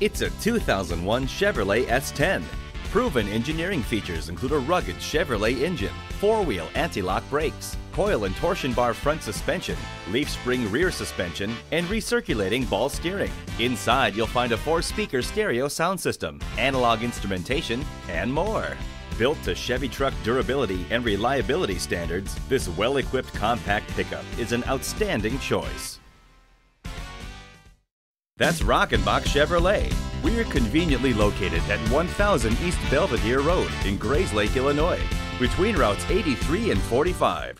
It's a 2001 Chevrolet S10. Proven engineering features include a rugged Chevrolet engine, four-wheel anti-lock brakes, coil and torsion bar front suspension, leaf spring rear suspension, and recirculating ball steering. Inside, you'll find a four-speaker stereo sound system, analog instrumentation, and more. Built to Chevy truck durability and reliability standards, this well-equipped compact pickup is an outstanding choice. That's Rockenbach Chevrolet. We're conveniently located at 1000 East Belvidere Road in Grayslake, Illinois, between routes 83 and 45.